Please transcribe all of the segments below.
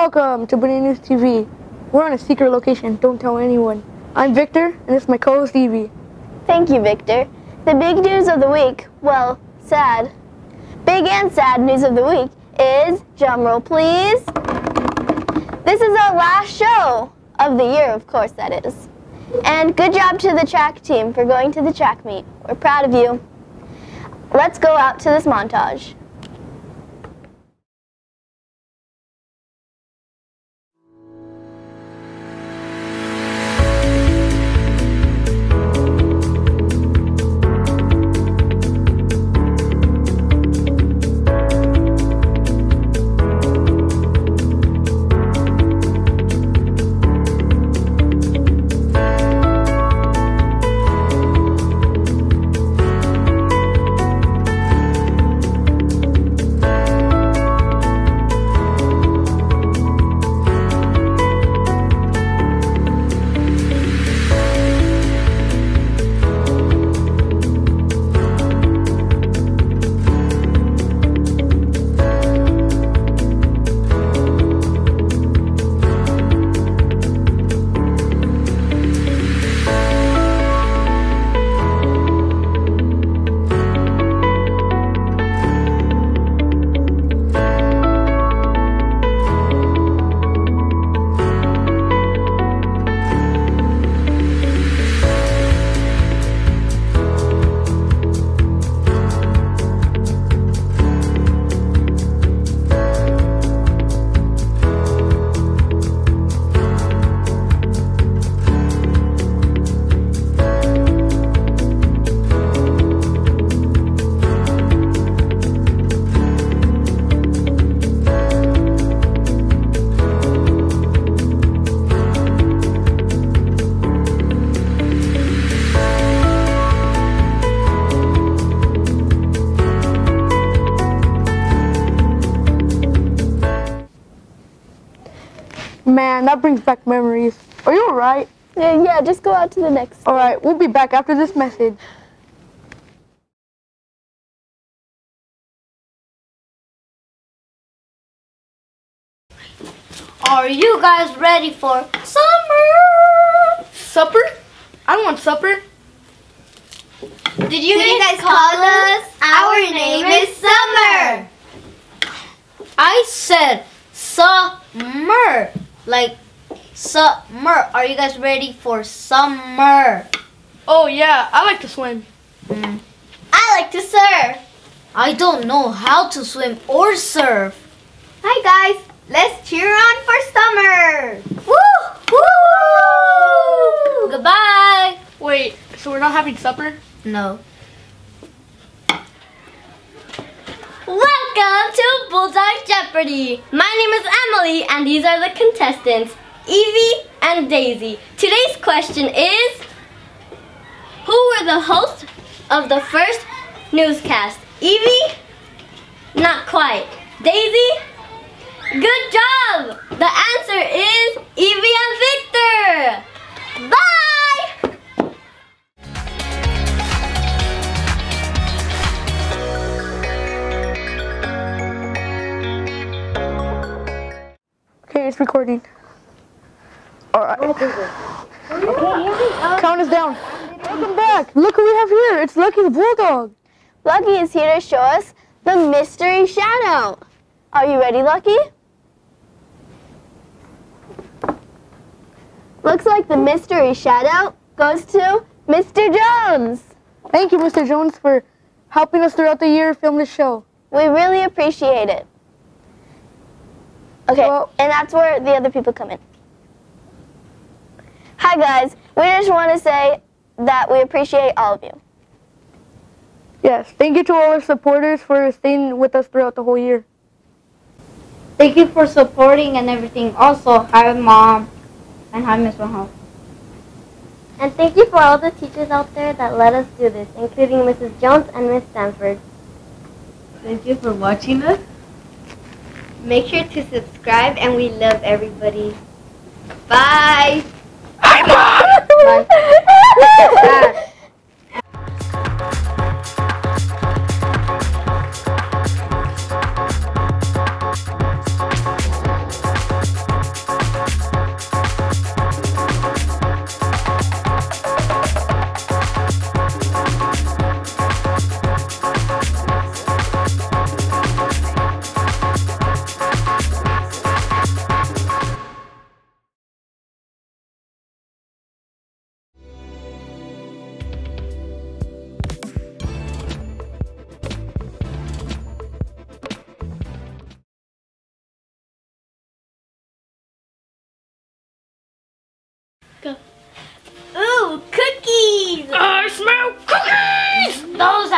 welcome to Bonita News TV. We're on a secret location, don't tell anyone. I'm Victor, and this is my co-host Evie. Thank you, Victor. The big news of the week, well, sad. Big and sad news of the week is, drumroll please. This is our last show of the year, of course that is. And good job to the track team for going to the track meet. We're proud of you. Let's go out to this montage. Man, that brings back memories. Are you alright? Yeah, yeah, just go out to the next. Alright, we'll be back after this message. Are you guys ready for summer? Supper? I don't want supper. Did you guys call us? Our name is Summer. I said summer. Like summer. Are you guys ready for summer? Oh yeah, I like to swim. Mm. I like to surf. I don't know how to swim or surf. Hi guys, let's cheer on for summer. Woo! Woo! Goodbye. Wait, so we're not having supper? No. Welcome to Bulldog Jeopardy! My name is Emily and these are the contestants, Evie and Daisy. Today's question is, who were the hosts of the first newscast? Evie? Not quite. Daisy? Good job! The answer is recording. Alright. Count us down. Welcome back. Look who we have here. It's Lucky the Bulldog. Lucky is here to show us the mystery shadow. Are you ready, Lucky? Looks like the mystery shadow goes to Mr. Jones. Thank you, Mr. Jones, for helping us throughout the year film this show. We really appreciate it. Okay, Well- and that's where the other people come in. Hi, guys. We just want to say that we appreciate all of you. Yes, thank you to all our supporters for staying with us throughout the whole year. Thank you for supporting and everything. Also, hi mom and hi Miss Mahal. And thank you for all the teachers out there that let us do this, including Mrs. Jones and Miss Stanford. Thank you for watching us. Make sure to subscribe, and we love everybody. Bye. Bye. Go.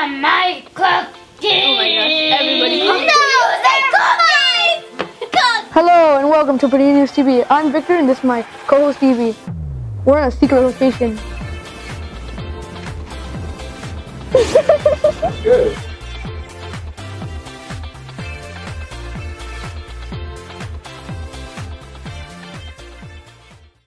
Those are my. Oh my gosh, everybody. No, they're cookies! Cookies! Hello and welcome to Pretty News TV. I'm Victor and this is my co-host Evie. We're in a secret location. Good.